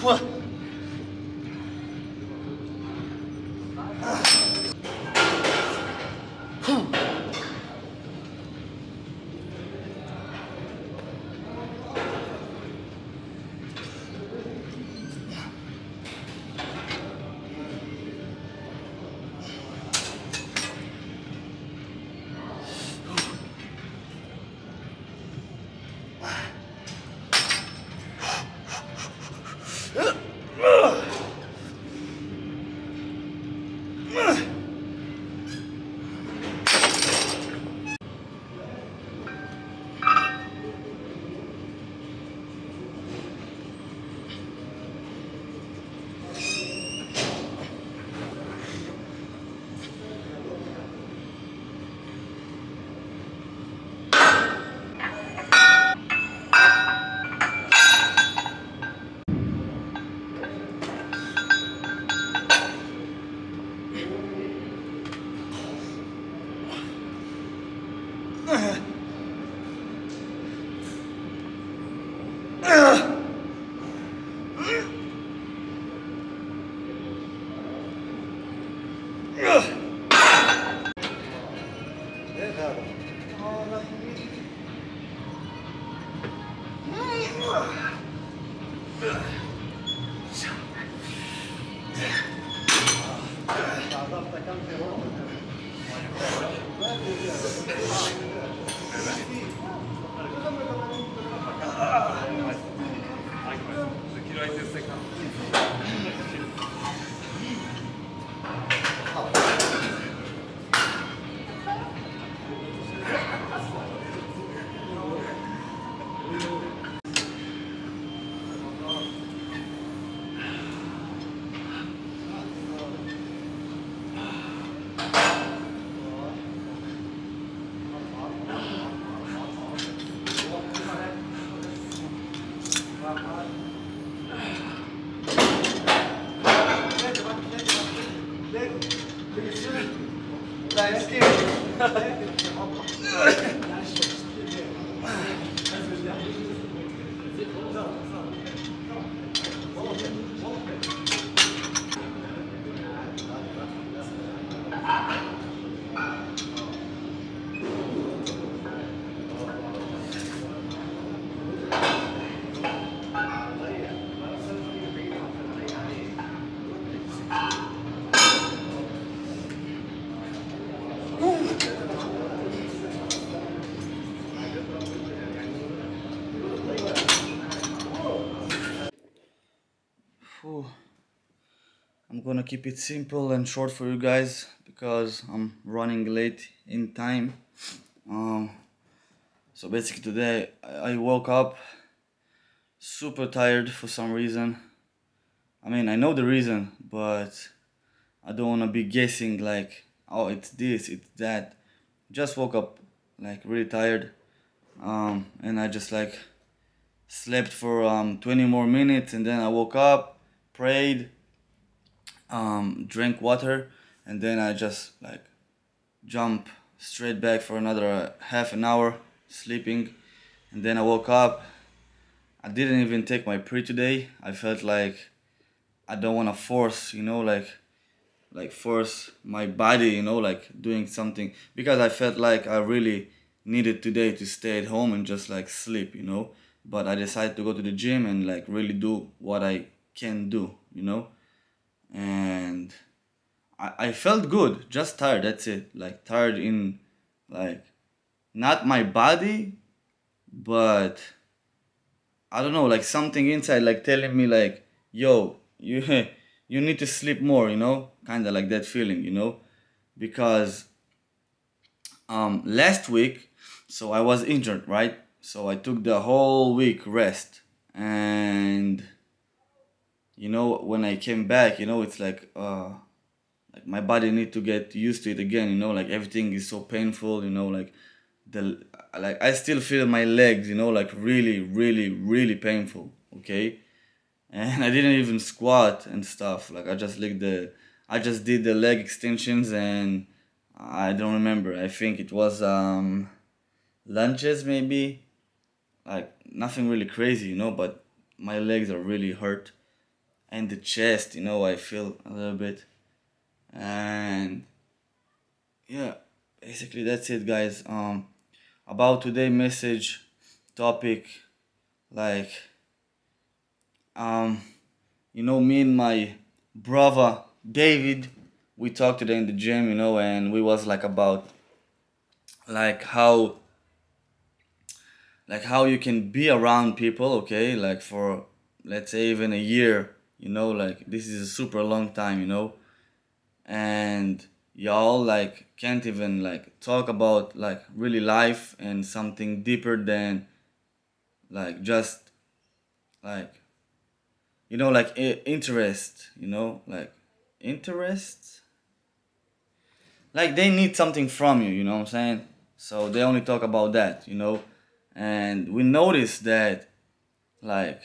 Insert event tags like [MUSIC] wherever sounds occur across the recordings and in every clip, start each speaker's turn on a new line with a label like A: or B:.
A: 哭 Uh [LAUGHS] -huh. Ah! Gonna keep it simple and short for you guys because I'm running late in time. Um, so basically today I woke up super tired for some reason. I mean I know the reason, but I don't wanna be guessing like oh it's this, it's that. Just woke up like really tired. Um, and I just like slept for um, 20 more minutes and then I woke up, prayed, um, drank water, and then I just like jump straight back for another half an hour sleeping. And then I woke up. I didn't even take my pre today. I felt like I don't want to force, you know, like like force my body, you know, like doing something because I felt like I really needed today to stay at home and just like sleep, you know. But I decided to go to the gym and like really do what I can do, you know. And I, I felt good, just tired, that's it. Like tired in like not my body, but I don't know, like something inside like telling me like, yo, you [LAUGHS] you need to sleep more, you know? Kind of like that feeling, you know? Because um last week so I was injured, right? So I took the whole week rest and you know when I came back, you know, it's like uh like my body need to get used to it again, you know, like everything is so painful, you know, like the like I still feel my legs, you know, like really really really painful, okay? And [LAUGHS] I didn't even squat and stuff. Like I just like the I just did the leg extensions and I don't remember. I think it was um lunges maybe like nothing really crazy you know but my legs are really hurt and the chest you know i feel a little bit. And yeah basically that's it guys. Um about today message topic like um you know me and my brother david we talked today in the gym you know and we was like about like how like how you can be around people okay? Like for let's say even a year you know like this is a super long time you know? And y'all like can't even like talk about like really life and something deeper than like just like you know like interest you know? Like interest? Like they need something from you you know what i'm saying? So they only talk about that you know? And we noticed that like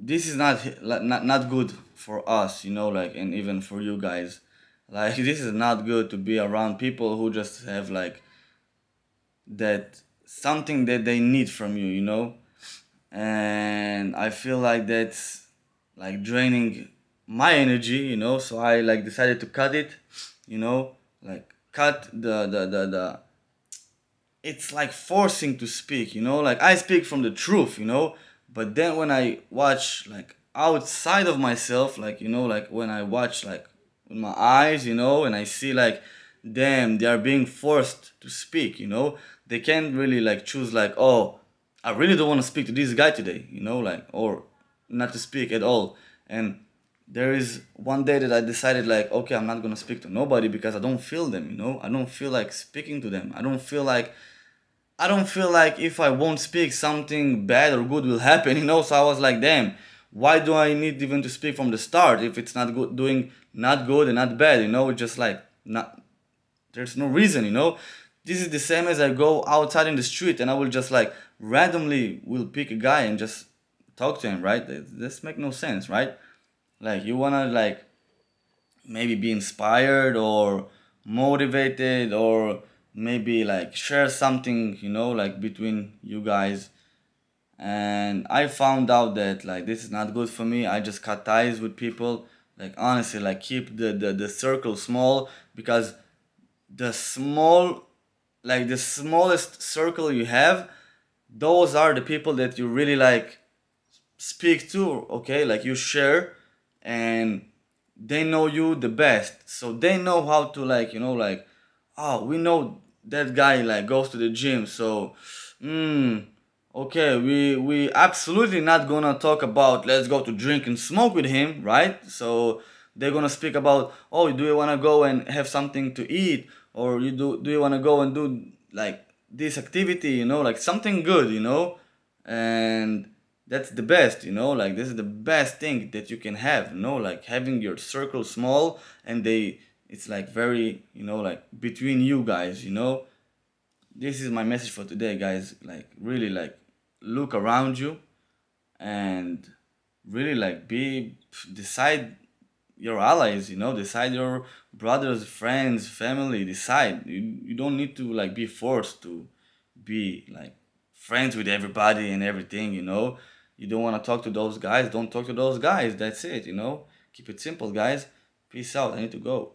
A: this is not not not good for us you know like and even for you guys [LAUGHS] like this is not good to be around people who just have like that something that they need from you you know and i feel like that's like draining my energy you know so i like decided to cut it you know like cut the the the, the it's like forcing to speak, you know? Like I speak from the truth, you know? But then when I watch like outside of myself, like you know, like when I watch like with my eyes, you know, and I see like damn, they are being forced to speak, you know? They can't really like choose like, oh, I really don't want to speak to this guy today, you know, like or not to speak at all. And there is one day that I decided like, okay, I'm not gonna speak to nobody because I don't feel them, you know? I don't feel like speaking to them. I don't feel like I don't feel like if I won't speak, something bad or good will happen, [LAUGHS] you know. So I was like, damn, why do I need even to speak from the start if it's not good, doing not good and not bad, you know? Just like not, there's no reason, you know. This is the same as I go outside in the street and I will just like randomly will pick a guy and just talk to him, right? This make no sense, right? Like you wanna like maybe be inspired or motivated or maybe like share something you know like between you guys. And i found out that like this is not good for me. I just cut ties with people. Like honestly like keep the the, the circle small because the small like the smallest circle you have those are the people that you really like speak to okay? Like you share and they know you the best. So they know how to like you know like oh we know that guy like goes to the gym so mm, okay we we absolutely not gonna talk about let's go to drink and smoke with him right? So they're gonna speak about oh do you want to go and have something to eat? Or you do do you want to go and do like this activity you know like something good you know? And that's the best you know? Like this is the best thing that you can have you know? Like having your circle small and they it's like very you know like between you guys you know? This is my message for today guys. Like really like look around you and really like be decide your allies you know? Decide your brothers friends family. Decide. You, you don't need to like be forced to be like friends with everybody and everything you know? You don't want to talk to those guys. Don't talk to those guys. That's it you know? Keep it simple guys peace out i need to go